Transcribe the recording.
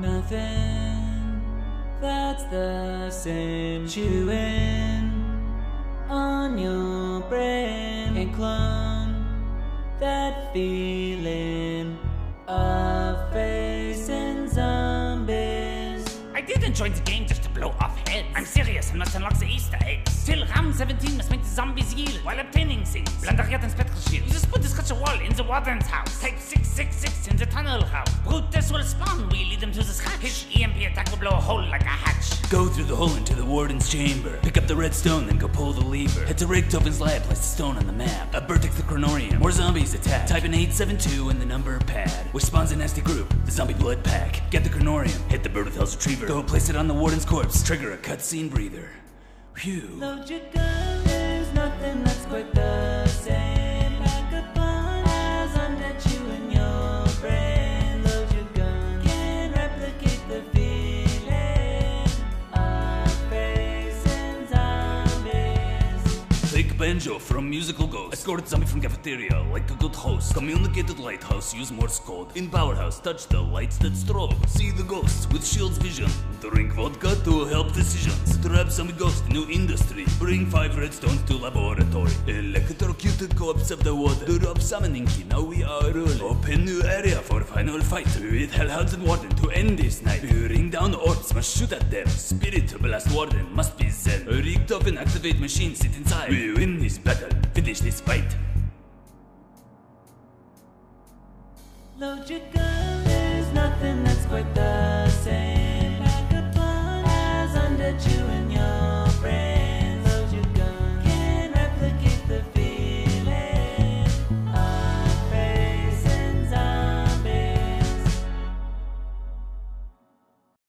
Nothing that's the same. Chewing on your brain and clone that feeling of facing zombies. I didn't join the game just to blow off heads. I'm serious and must unlock the Easter eggs. Till round 17 must make the zombies yield while obtaining things. Bett geschielt. You just put the scratch a wall in the warden's house. Type 666 in the tunnel house. Brutus will spawn. We lead them to the scratch. Hit EMP attack will blow a hole like a hatch. Go through the hole into the warden's chamber. Pick up the red stone, then go pull the lever. Head to Richthofen's lab, place the stone on the map. A bird takes the chronorium. More zombies attack. Type in 872 in the number pad, which spawns a nasty group, the zombie blood pack. Get the chronorium. Hit the bird with Hell's retriever. Go place it on the warden's corpse. Trigger a cutscene breather. Phew. Load your gun, there's nothing that's quite the Take banjo from musical ghost. Escort zombie from cafeteria like a good host. Communicated lighthouse, use Morse code. In powerhouse, touch the lights that strobe. See the ghosts with shield's vision. Drink vodka to help decisions. Trap zombie ghost, in new industry. Bring five redstones to laboratory. Electrocuted corpse of the water. Drop summoning key, now we are rolling. Open new area for final fight. With Hellhounds and Warden to end this night. Bring down orbs, must shoot at them. Spirit blast Warden, must be Zen. Rigged up and activate machine, sit inside. Win this battle, finish this fight. There's nothing that's quite the